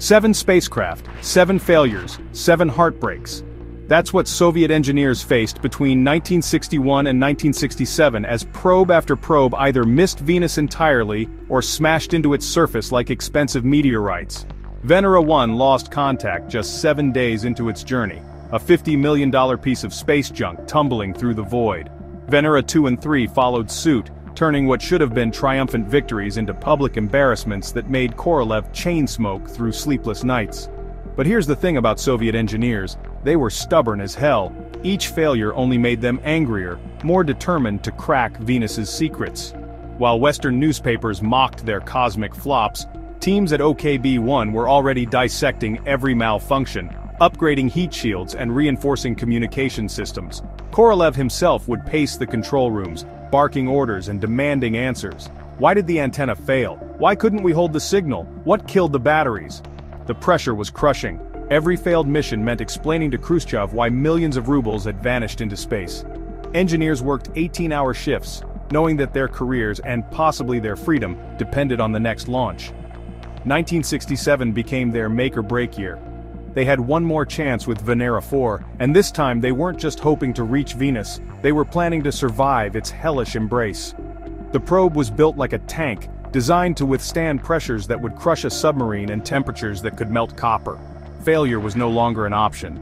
Seven spacecraft, seven failures, seven heartbreaks. That's what Soviet engineers faced between 1961 and 1967 as probe after probe either missed Venus entirely or smashed into its surface like expensive meteorites. Venera 1 lost contact just seven days into its journey, a $50 million piece of space junk tumbling through the void. Venera 2 and 3 followed suit, turning what should have been triumphant victories into public embarrassments that made Korolev chain smoke through sleepless nights. But here's the thing about Soviet engineers, they were stubborn as hell. Each failure only made them angrier, more determined to crack Venus's secrets. While Western newspapers mocked their cosmic flops, teams at OKB-1 were already dissecting every malfunction, upgrading heat shields and reinforcing communication systems. Korolev himself would pace the control rooms, barking orders and demanding answers. Why did the antenna fail? Why couldn't we hold the signal? What killed the batteries? The pressure was crushing. Every failed mission meant explaining to Khrushchev why millions of rubles had vanished into space. Engineers worked 18-hour shifts, knowing that their careers and possibly their freedom depended on the next launch. 1967 became their make-or-break year. They had one more chance with Venera 4, and this time they weren't just hoping to reach Venus, they were planning to survive its hellish embrace. The probe was built like a tank, designed to withstand pressures that would crush a submarine and temperatures that could melt copper failure was no longer an option.